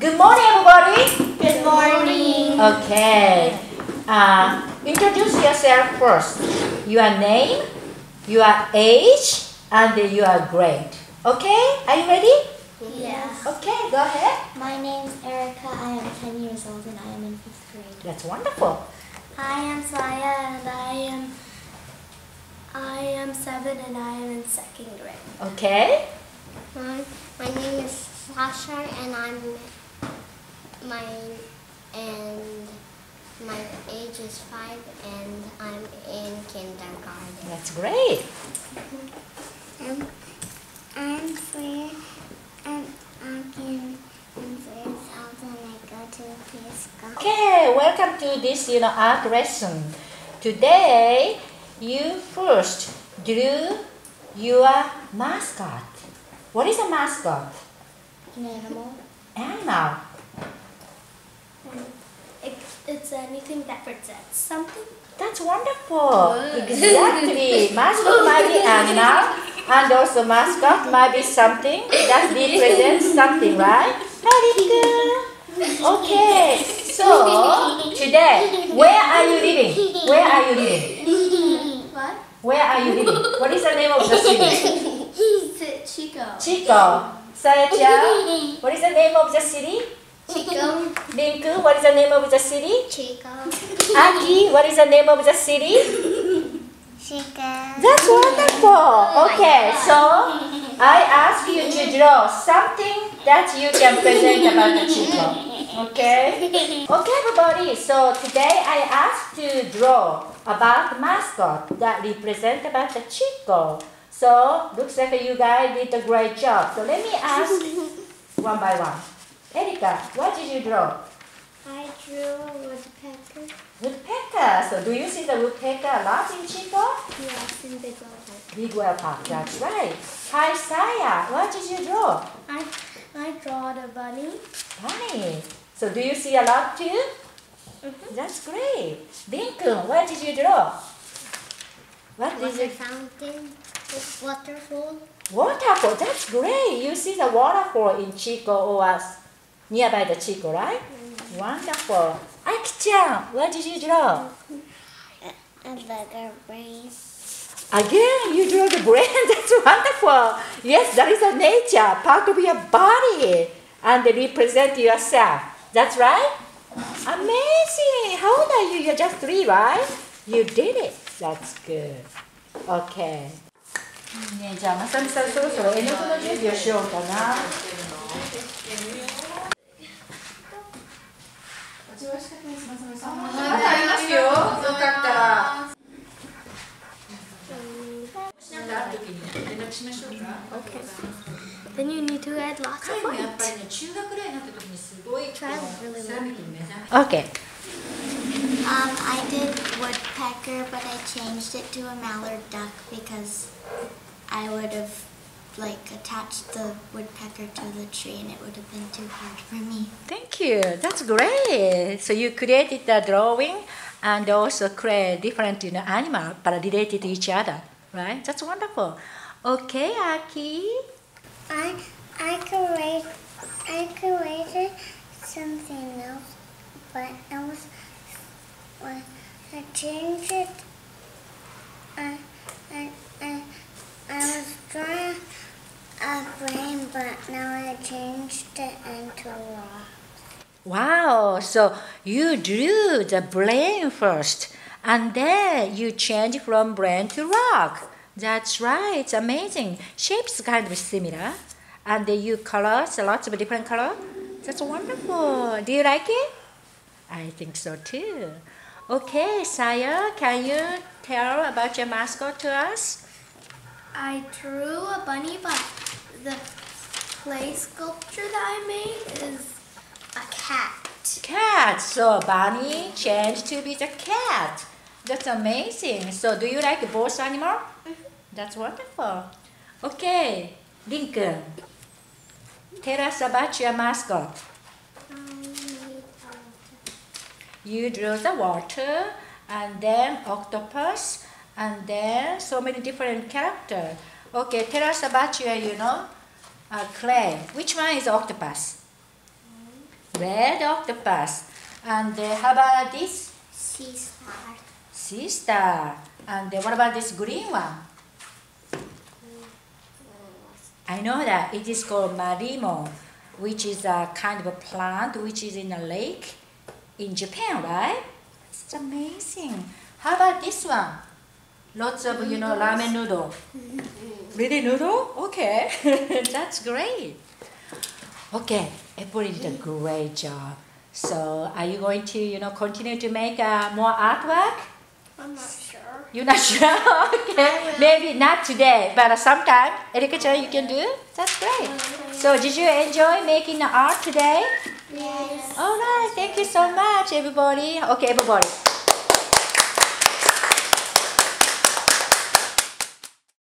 Good morning, everybody. Good morning. Okay. Uh, introduce yourself first. Your name, your age, and your grade. Okay? Are you ready? Yes. Okay, go ahead. My name is Erica. I am 10 years old and I am in 5th grade. That's wonderful. I am Saya and I am I am 7 and I am in 2nd grade. Okay. My, my name is Sasha and I'm my and my age is 5 and I'm in kindergarten. That's great. Um, I'm Freya and I'm in, in Freya's and I go to preschool. Okay, welcome to this you know art lesson. Today you first drew your mascot. What is a mascot? An animal. Animal. It, it's anything that represents something. That's wonderful. Exactly. Mascot might be animal, and also mascot might be something that represents something, right? Very good. Okay. So today, where are you living? Where are you living? What? Where are you living? What is the name of the city? Chico. Chico. Saya-chan, what is the name of the city? Chico. Rinku, what is the name of the city? Chico. Aki, what is the name of the city? Chico. That's wonderful. Okay, so I ask you to draw something that you can present about the Chico. Okay? Okay, everybody. So today I asked to draw about the mascot that represent about the Chico. So looks like you guys did a great job. So let me ask one by one. Erika, what did you draw? I drew a woodpecker. Woodpecker. So do you see the woodpecker a lot in Chico? Yes, in Big Level. Bidwell park, that's right. Hi Saya, what did you draw? I I drawed a bunny. Bunny. So do you see a lot too? Mhm. That's great. Dinkun, what did you draw? What did you? fountain. Waterfall. Waterfall, that's great. You see the waterfall in Chico or us nearby the Chico, right? Wonderful. Aki-chan, what did you draw? A bigger brain. Again, you drew the brain. That's wonderful. Yes, that is a nature, part of your body, and they represent yourself. That's right. Amazing. How old are you? You're just three, right? You did it. That's good. Okay. ねじゃあ、まさみさん、そろそろ絵の具の準備をしようかな。 よ。よかったら。なんかある時に連絡しましょうか。 Then you need to add lots 彼 of もやっぱ lights. りね、中学ぐらいになった時にすごいこ Try の really セラミックに目覚め Okay. Um, I did woodpecker, but I changed it to a mallard duck because I would have like attached the woodpecker to the tree and it would have been too hard for me. Thank you. That's great. So you created the drawing and also create different you know, animal but related to each other, right? That's wonderful. Okay, Aki. I I create I created something else, but I was I changed it. I I I I was drawing a brain, but now I changed it into a rock. Wow. So you drew the brain first and then you change from brain to rock. That's right. It's amazing. Shapes kind of similar. And you colors, lots of different color. That's wonderful. Do you like it? I think so too. Okay, Saya, can you tell about your mascot to us? I drew a bunny, but the clay sculpture that I made is a cat. Cat. So Bunny changed to be the cat. That's amazing. So do you like both animal? That's wonderful. Okay, Lincoln. Tell us about your mascot. You drew the water and then octopus and then so many different character. Okay, tell us about your, you know, uh, clay. Which one is octopus? Red octopus. And uh, how about this? Sea star. Sea star. And uh, what about this green one? I know that it is called marimo, which is a kind of a plant which is in a lake in Japan, right? It's amazing. How about this one? Lots of, you know, ramen noodle. Really noodle? Okay, that's great. Okay, everybody did a great job. So, are you going to, you know, continue to make uh, more artwork? I'm not sure. You're not sure? okay. Maybe not today, but sometime. Erika you can do it? That's great. So, did you enjoy making the art today? Yes. All right. Thank you so much, everybody. Okay, everybody.